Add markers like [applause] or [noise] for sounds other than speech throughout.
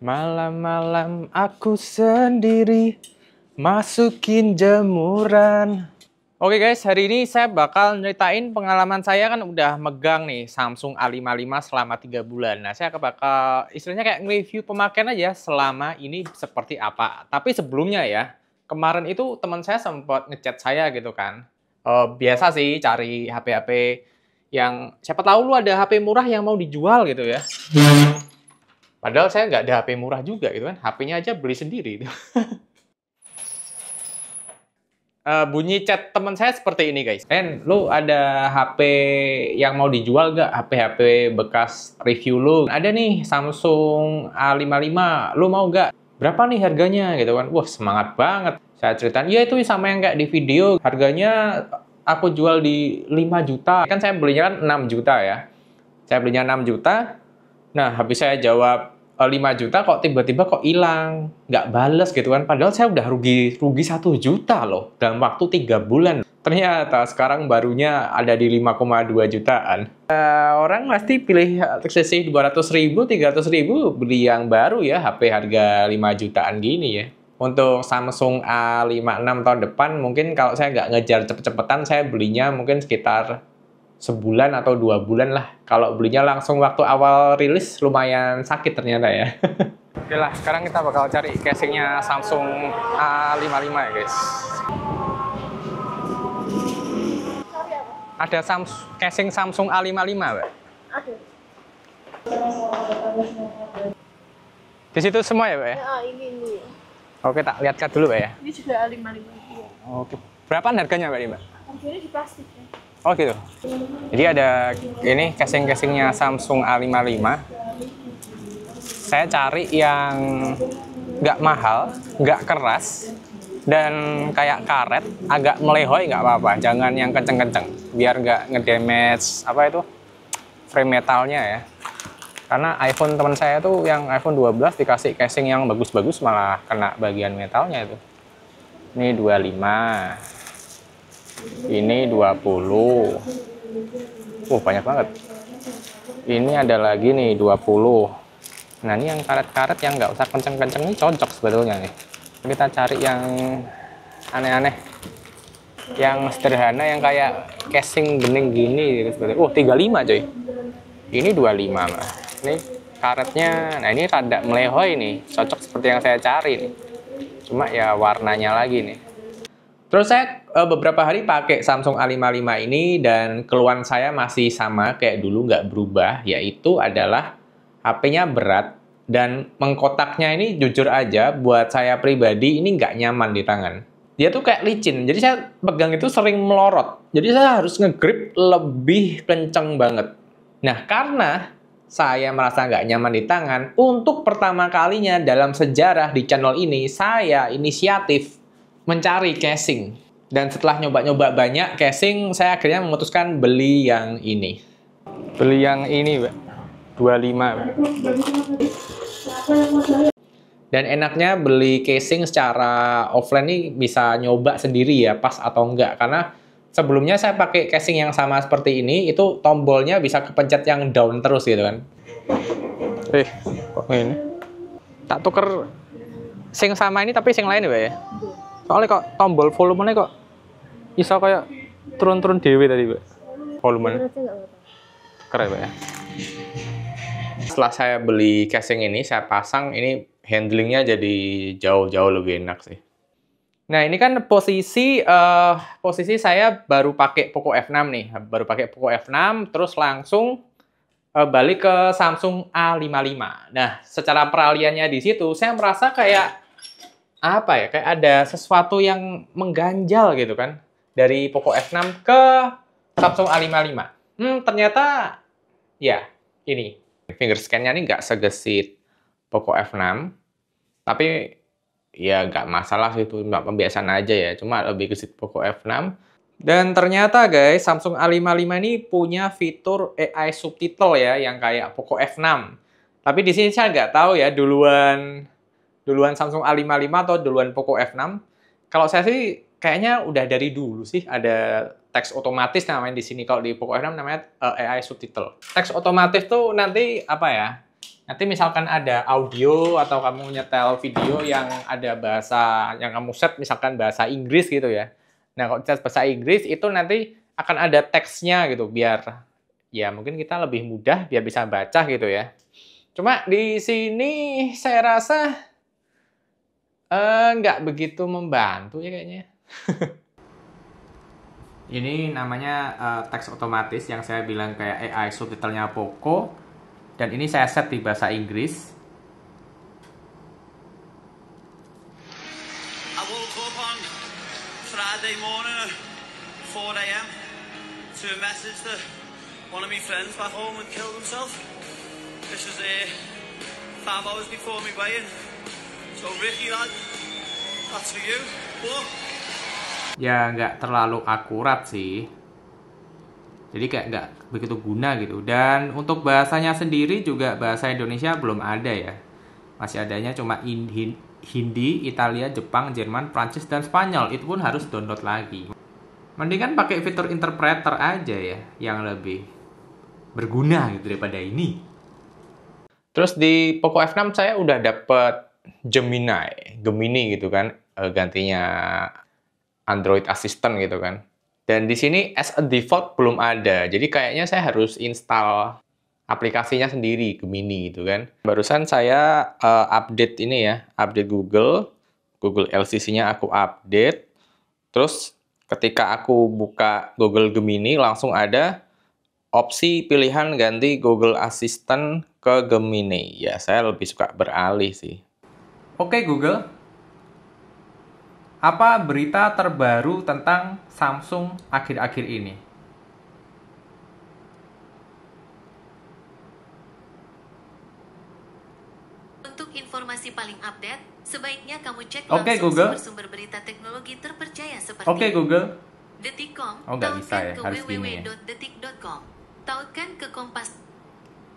Malam-malam aku sendiri masukin jemuran. Oke guys, hari ini saya bakal nyeritain pengalaman saya kan udah megang nih Samsung A55 selama 3 bulan. Nah, saya bakal istilahnya kayak nge-review pemakaian aja selama ini seperti apa. Tapi sebelumnya ya, kemarin itu teman saya sempat ngechat saya gitu kan. Uh, biasa sih cari HP-HP yang siapa tahu lu ada HP murah yang mau dijual gitu ya. Padahal saya nggak ada HP murah juga gitu kan. HP-nya aja beli sendiri. uh, [laughs] bunyi chat teman saya seperti ini guys. Ren, lu ada HP yang mau dijual gak? HP-HP bekas review lu. Ada nih Samsung A55, lu mau gak? Berapa nih harganya gitu kan? Wah semangat banget. Saya ceritain, iya itu sama yang kayak di video. Harganya aku jual di 5 juta. Kan saya belinya kan 6 juta ya. Saya belinya 6 juta, Nah, habis saya jawab 5 eh, juta kok tiba-tiba kok hilang, nggak bales gitu kan. Padahal saya udah rugi rugi 1 juta loh dalam waktu 3 bulan. Ternyata sekarang barunya ada di 5,2 jutaan. Uh, orang pasti pilih selisih 200 ribu, 300 ribu beli yang baru ya, HP harga 5 jutaan gini ya. Untuk Samsung A56 tahun depan mungkin kalau saya nggak ngejar cepet-cepetan saya belinya mungkin sekitar sebulan atau dua bulan lah. Kalau belinya langsung waktu awal rilis lumayan sakit ternyata ya. [laughs] Oke lah, sekarang kita bakal cari casingnya Samsung A55 ya guys. Ada Samsung, casing Samsung A55, Mbak? Ada. Di situ semua ya, Mbak ya? Ya, ini, ini. Oke, tak lihatkan dulu, Mbak ya. Ini juga A55 Oke. Berapa harganya, Mbak, Mbak? Harganya di plastik ya. Oh gitu. Jadi ada ini casing-casingnya Samsung A55. Saya cari yang nggak mahal, nggak keras, dan kayak karet, agak melehoi nggak apa-apa. Jangan yang kenceng-kenceng, biar nggak ngedamage apa itu frame metalnya ya. Karena iPhone teman saya tuh yang iPhone 12 dikasih casing yang bagus-bagus malah kena bagian metalnya itu. Ini 25 ini 20 uh banyak banget. Ini ada lagi nih 20 nah ini yang karet-karet yang nggak usah kenceng-kenceng ini cocok sebetulnya nih. Kita cari yang aneh-aneh. Yang sederhana yang kayak casing bening gini gitu seperti oh 35 coy. Ini 25 mah ini karetnya nah ini rada melehoi nih. Cocok seperti yang saya cari nih. Cuma ya warnanya lagi nih Terus saya uh, beberapa hari pakai Samsung A55 ini dan keluhan saya masih sama kayak dulu nggak berubah, yaitu adalah HP-nya berat dan mengkotaknya ini jujur aja buat saya pribadi ini nggak nyaman di tangan. Dia tuh kayak licin, jadi saya pegang itu sering melorot. Jadi saya harus ngegrip lebih kenceng banget. Nah karena saya merasa nggak nyaman di tangan, untuk pertama kalinya dalam sejarah di channel ini, saya inisiatif mencari casing. Dan setelah nyoba-nyoba banyak casing, saya akhirnya memutuskan beli yang ini. Beli yang ini, Mbak. 25. Dan enaknya beli casing secara offline ini bisa nyoba sendiri ya, pas atau enggak. Karena sebelumnya saya pakai casing yang sama seperti ini, itu tombolnya bisa kepencet yang down terus gitu kan. Eh, kok ini? Tak tuker sing sama ini tapi sing lain ya, ya? Soalnya kok tombol volumenya kok bisa kayak turun-turun dewi tadi mbak. Volume keren mbak ya. Setelah saya beli casing ini saya pasang ini handlingnya jadi jauh-jauh lebih enak sih. Nah ini kan posisi uh, posisi saya baru pakai Poco F6 nih, baru pakai Poco F6, terus langsung uh, balik ke Samsung A55. Nah secara peraliannya di situ saya merasa kayak apa ya kayak ada sesuatu yang mengganjal gitu kan dari Poco F6 ke Samsung A55. Hmm, ternyata ya ini finger scan-nya ini nggak segesit Poco F6, tapi ya nggak masalah sih itu nggak pembiasaan aja ya, cuma lebih gesit Poco F6. Dan ternyata guys, Samsung A55 ini punya fitur AI subtitle ya, yang kayak Poco F6. Tapi di sini saya nggak tahu ya duluan duluan Samsung A55 atau duluan Poco F6. Kalau saya sih kayaknya udah dari dulu sih ada teks otomatis namanya di sini. Kalau di Poco F6 namanya uh, eh, AI subtitle. Teks otomatis tuh nanti apa ya? Nanti misalkan ada audio atau kamu nyetel video yang ada bahasa yang kamu set misalkan bahasa Inggris gitu ya. Nah, kalau set bahasa Inggris itu nanti akan ada teksnya gitu biar ya mungkin kita lebih mudah biar bisa baca gitu ya. Cuma di sini saya rasa eh, nggak begitu membantu ya kayaknya. [laughs] Ini namanya uh, teks otomatis yang saya bilang kayak AI subtitlenya Poco dan ini saya set di bahasa Inggris. I woke up on Friday morning, 4 a.m., to a message that one of my friends back home had killed himself. This was uh, five hours before me wedding. So, Ricky, lad, that's for you. But ya nggak terlalu akurat sih. Jadi kayak nggak begitu guna gitu. Dan untuk bahasanya sendiri juga bahasa Indonesia belum ada ya. Masih adanya cuma Hindi, Italia, Jepang, Jerman, Prancis, dan Spanyol. Itu pun harus download lagi. Mendingan pakai fitur interpreter aja ya, yang lebih berguna gitu daripada ini. Terus di Poco F6 saya udah dapet Gemini, Gemini gitu kan, eh, gantinya Android Assistant gitu kan. Dan di sini as a default belum ada. Jadi kayaknya saya harus install aplikasinya sendiri Gemini gitu kan. Barusan saya uh, update ini ya, update Google. Google LCC-nya aku update. Terus ketika aku buka Google Gemini langsung ada opsi pilihan ganti Google Assistant ke Gemini. Ya, saya lebih suka beralih sih. Oke Google, apa berita terbaru tentang Samsung akhir-akhir ini? Untuk informasi paling update, sebaiknya kamu cek Oke, langsung Google. sumber-sumber berita teknologi terpercaya seperti Oke Google. Detik.com, Oh, bisa ya, ke harus gini ya. www.detik.com, tautkan ke Kompas.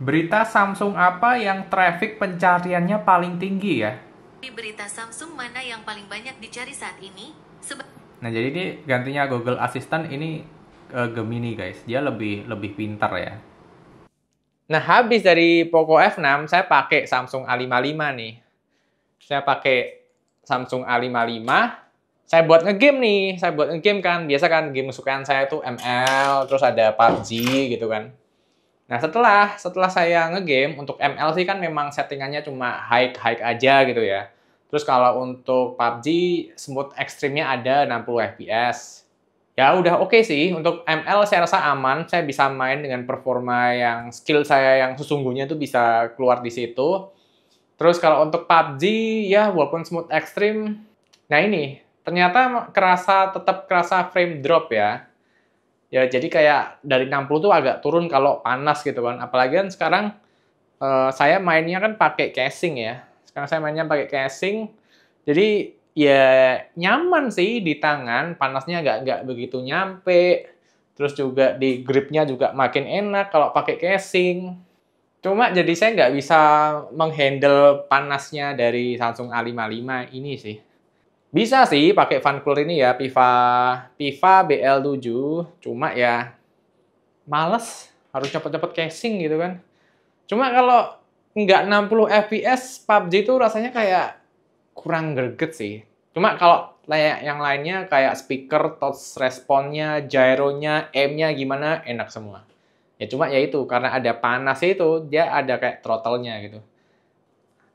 Berita Samsung apa yang traffic pencariannya paling tinggi ya? Berita Samsung mana yang paling banyak dicari saat ini? Seba Nah, jadi ini gantinya Google Assistant ini uh, Gemini, guys. Dia lebih lebih pintar ya. Nah, habis dari Poco F6, saya pakai Samsung A55 nih. Saya pakai Samsung A55. Saya buat ngegame nih. Saya buat ngegame kan. Biasa kan game kesukaan saya itu ML, terus ada PUBG gitu kan. Nah, setelah setelah saya ngegame untuk ML sih kan memang settingannya cuma high high aja gitu ya. Terus kalau untuk PUBG smooth ekstrimnya ada 60 fps. Ya udah oke okay sih untuk ML saya rasa aman, saya bisa main dengan performa yang skill saya yang sesungguhnya tuh bisa keluar di situ. Terus kalau untuk PUBG ya walaupun smooth ekstrim, nah ini ternyata kerasa tetap kerasa frame drop ya ya jadi kayak dari 60 tuh agak turun kalau panas gitu kan. Apalagi kan sekarang uh, saya mainnya kan pakai casing ya. Sekarang saya mainnya pakai casing. Jadi ya nyaman sih di tangan. Panasnya nggak nggak begitu nyampe. Terus juga di gripnya juga makin enak kalau pakai casing. Cuma jadi saya nggak bisa menghandle panasnya dari Samsung A55 ini sih bisa sih pakai fan cooler ini ya, Piva Piva BL7. Cuma ya males, harus cepet-cepet casing gitu kan. Cuma kalau nggak 60 fps, PUBG itu rasanya kayak kurang greget sih. Cuma kalau yang lainnya kayak speaker, touch responnya, gyronya, M-nya gimana, enak semua. Ya cuma ya itu, karena ada panas itu, dia ada kayak throttle-nya gitu.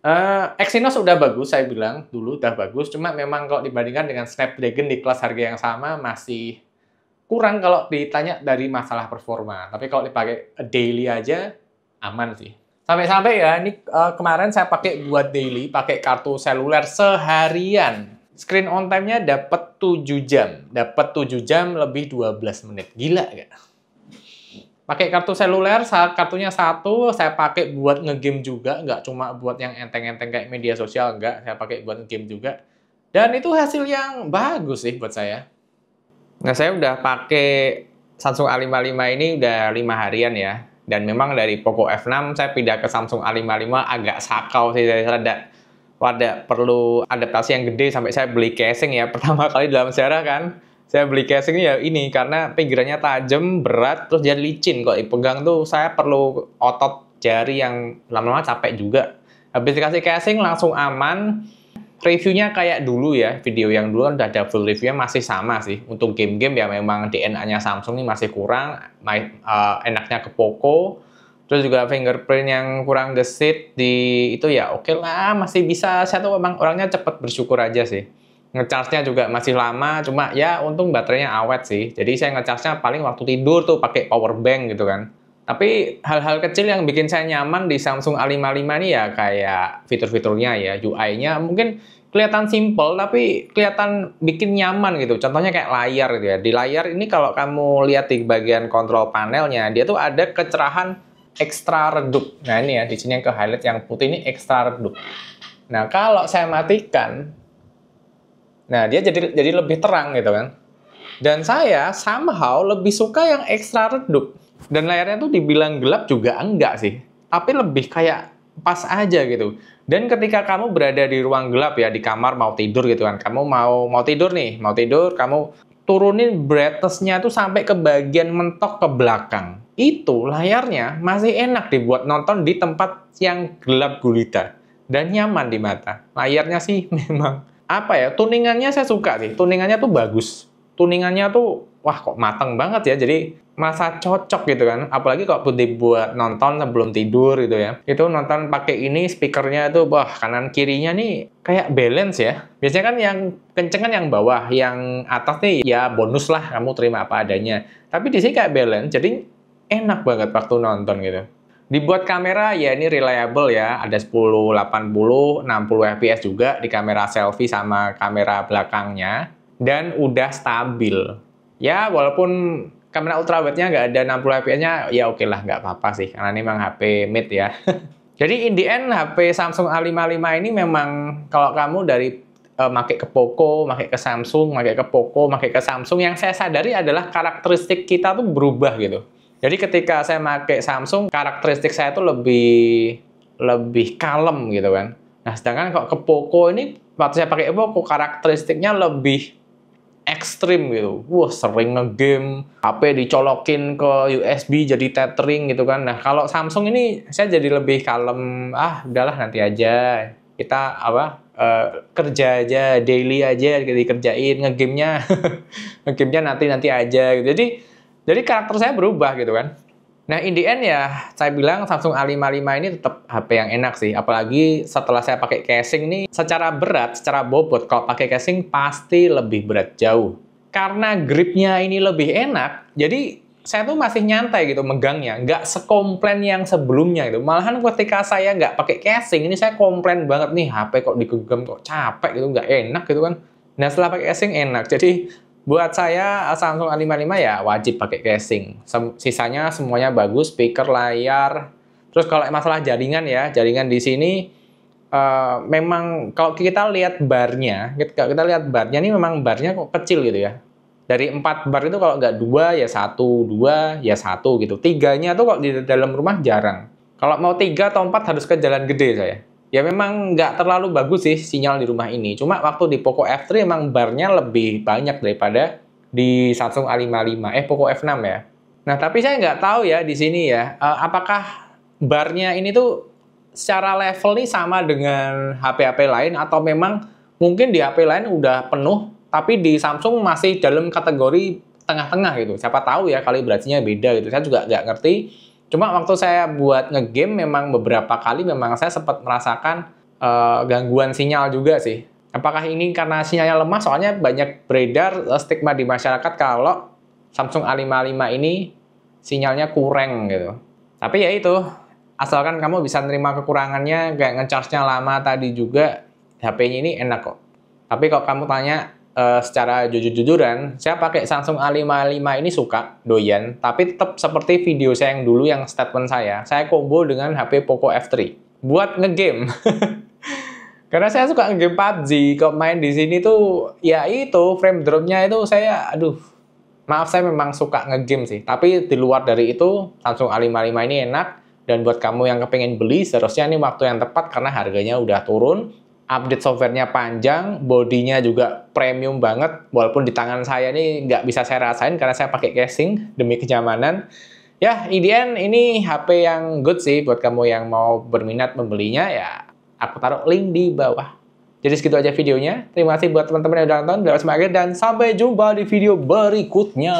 Uh, Exynos udah bagus, saya bilang dulu udah bagus. Cuma memang kalau dibandingkan dengan Snapdragon di kelas harga yang sama masih kurang kalau ditanya dari masalah performa. Tapi kalau dipakai daily aja aman sih. Sampai-sampai ya ini uh, kemarin saya pakai buat daily, pakai kartu seluler seharian. Screen on time-nya dapat 7 jam, dapat 7 jam lebih 12 menit. Gila gak? Pakai kartu seluler saat kartunya satu saya pakai buat ngegame juga nggak cuma buat yang enteng-enteng kayak media sosial nggak saya pakai buat ngegame juga. Dan itu hasil yang bagus sih buat saya. Nah saya udah pakai Samsung A55 ini udah lima harian ya. Dan memang dari Poco F6 saya pindah ke Samsung A55 agak sakau sih saya rada pada perlu adaptasi yang gede sampai saya beli casing ya [laughs] pertama kali dalam sejarah kan saya beli casing ya ini karena pinggirannya tajam, berat, terus jadi licin kok dipegang tuh saya perlu otot jari yang lama-lama capek juga. Habis dikasih casing langsung aman. Reviewnya kayak dulu ya, video yang dulu kan udah ada full reviewnya masih sama sih. Untuk game-game ya memang DNA-nya Samsung ini masih kurang, main, uh, enaknya ke Poco. Terus juga fingerprint yang kurang gesit di itu ya oke okay lah masih bisa. Saya tuh memang orangnya cepet bersyukur aja sih. Ngecharge-nya juga masih lama, cuma ya untung baterainya awet sih. Jadi saya ngecharge-nya paling waktu tidur tuh pakai power bank gitu kan. Tapi hal-hal kecil yang bikin saya nyaman di Samsung A55 ini ya kayak fitur-fiturnya ya, UI-nya mungkin kelihatan simple tapi kelihatan bikin nyaman gitu. Contohnya kayak layar gitu ya. Di layar ini kalau kamu lihat di bagian kontrol panelnya, dia tuh ada kecerahan ekstra redup. Nah ini ya, di sini yang ke highlight yang putih ini ekstra redup. Nah kalau saya matikan, nah dia jadi jadi lebih terang gitu kan. Dan saya somehow lebih suka yang ekstra redup. Dan layarnya tuh dibilang gelap juga enggak sih. Tapi lebih kayak pas aja gitu. Dan ketika kamu berada di ruang gelap ya, di kamar mau tidur gitu kan. Kamu mau mau tidur nih, mau tidur, kamu turunin brightness-nya tuh sampai ke bagian mentok ke belakang. Itu layarnya masih enak dibuat nonton di tempat yang gelap gulita. Dan nyaman di mata. Layarnya sih [laughs] memang apa ya, tuningannya saya suka sih. Tuningannya tuh bagus. Tuningannya tuh, wah kok mateng banget ya. Jadi merasa cocok gitu kan apalagi kalau dibuat nonton sebelum tidur gitu ya itu nonton pakai ini speakernya tuh wah kanan kirinya nih kayak balance ya biasanya kan yang kenceng kan yang bawah yang atas nih ya bonus lah kamu terima apa adanya tapi di sini kayak balance jadi enak banget waktu nonton gitu dibuat kamera ya ini reliable ya ada 10 80 60 fps juga di kamera selfie sama kamera belakangnya dan udah stabil ya walaupun kamera ultrawide-nya nggak ada 60 fps-nya, ya oke lah, nggak apa-apa sih, karena ini memang HP mid ya. [laughs] Jadi in the end, HP Samsung A55 ini memang kalau kamu dari uh, make ke Poco, make ke Samsung, make ke Poco, make ke Samsung, yang saya sadari adalah karakteristik kita tuh berubah gitu. Jadi ketika saya pakai Samsung, karakteristik saya tuh lebih lebih kalem gitu kan. Nah, sedangkan kok ke Poco ini waktu saya pakai Poco karakteristiknya lebih ekstrim gitu. Wah, sering ngegame, HP dicolokin ke USB jadi tethering gitu kan. Nah, kalau Samsung ini saya jadi lebih kalem. Ah, udahlah nanti aja. Kita apa? Uh, kerja aja, daily aja dikerjain, ngegamenya. [laughs] ngegamenya nanti-nanti aja gitu. Jadi jadi karakter saya berubah gitu kan. Nah, in the end ya, saya bilang Samsung A55 ini tetap HP yang enak sih. Apalagi setelah saya pakai casing nih, secara berat, secara bobot, kalau pakai casing pasti lebih berat jauh. Karena gripnya ini lebih enak, jadi saya tuh masih nyantai gitu megangnya, nggak sekomplain yang sebelumnya gitu. Malahan ketika saya nggak pakai casing, ini saya komplain banget nih, HP kok digenggam kok capek gitu, nggak enak gitu kan. Nah setelah pakai casing enak, jadi Buat saya Samsung A55 ya wajib pakai casing. Sisanya semuanya bagus, speaker, layar. Terus kalau masalah jaringan ya, jaringan di sini uh, memang kalau kita lihat barnya, kalau kita lihat barnya ini memang barnya kok kecil gitu ya. Dari empat bar itu kalau nggak dua ya satu, dua ya satu gitu. Tiganya tuh kalau di dalam rumah jarang. Kalau mau tiga atau empat harus ke jalan gede saya ya memang nggak terlalu bagus sih sinyal di rumah ini. Cuma waktu di Poco F3 emang barnya lebih banyak daripada di Samsung A55, eh Poco F6 ya. Nah tapi saya nggak tahu ya di sini ya, uh, apakah barnya ini tuh secara level nih sama dengan HP-HP lain atau memang mungkin di HP lain udah penuh, tapi di Samsung masih dalam kategori tengah-tengah gitu. Siapa tahu ya kalibrasinya beda gitu. Saya juga nggak ngerti Cuma waktu saya buat ngegame memang beberapa kali memang saya sempat merasakan uh, gangguan sinyal juga sih. Apakah ini karena sinyalnya lemah? Soalnya banyak beredar uh, stigma di masyarakat kalau Samsung A55 ini sinyalnya kurang gitu. Tapi ya itu, asalkan kamu bisa nerima kekurangannya, kayak ngecharge-nya lama tadi juga, HP-nya ini enak kok. Tapi kalau kamu tanya, uh, secara jujur-jujuran, saya pakai Samsung A55 ini suka, doyan, tapi tetap seperti video saya yang dulu yang statement saya, saya combo dengan HP Poco F3 buat ngegame. [laughs] Karena saya suka ngegame PUBG, kok main di sini tuh ya itu frame dropnya itu saya aduh maaf saya memang suka ngegame sih. Tapi di luar dari itu Samsung A55 ini enak dan buat kamu yang kepengen beli seharusnya ini waktu yang tepat karena harganya udah turun update softwarenya panjang, bodinya juga premium banget, walaupun di tangan saya ini nggak bisa saya rasain karena saya pakai casing demi kenyamanan. Ya, IDN ini HP yang good sih buat kamu yang mau berminat membelinya ya. Aku taruh link di bawah. Jadi segitu aja videonya. Terima kasih buat teman-teman yang udah nonton. Dan sampai jumpa di video berikutnya.